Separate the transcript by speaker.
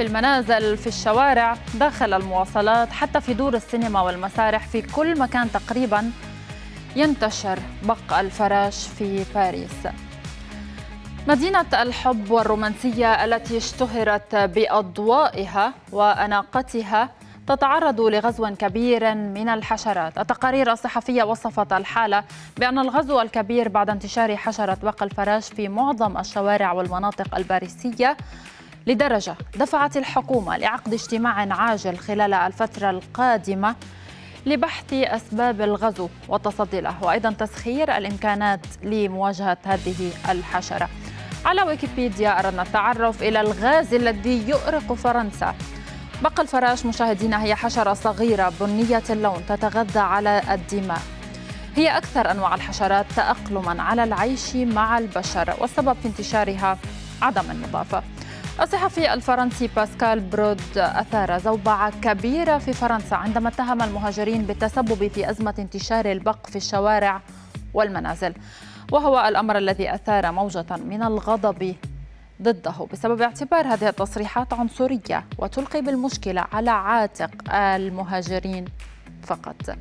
Speaker 1: في المنازل في الشوارع داخل المواصلات حتى في دور السينما والمسارح في كل مكان تقريبا ينتشر بق الفراش في باريس. مدينة الحب والرومانسية التي اشتهرت بأضوائها وأناقتها تتعرض لغزو كبير من الحشرات. التقارير الصحفية وصفت الحالة بأن الغزو الكبير بعد انتشار حشرة بق الفراش في معظم الشوارع والمناطق الباريسية لدرجة دفعت الحكومة لعقد اجتماع عاجل خلال الفترة القادمة لبحث أسباب الغزو والتصدي له وأيضا تسخير الإمكانات لمواجهة هذه الحشرة. على ويكيبيديا أردنا التعرف إلى الغاز الذي يؤرق فرنسا. بقى الفراش مشاهدينا هي حشرة صغيرة بنية اللون تتغذى على الدماء. هي أكثر أنواع الحشرات تأقلما على العيش مع البشر والسبب في انتشارها عدم النظافة. الصحفي الفرنسي باسكال برود أثار زوبعة كبيرة في فرنسا عندما اتهم المهاجرين بالتسبب في أزمة انتشار البق في الشوارع والمنازل. وهو الأمر الذي أثار موجة من الغضب ضده. بسبب اعتبار هذه التصريحات عنصرية وتلقي بالمشكلة على عاتق المهاجرين فقط.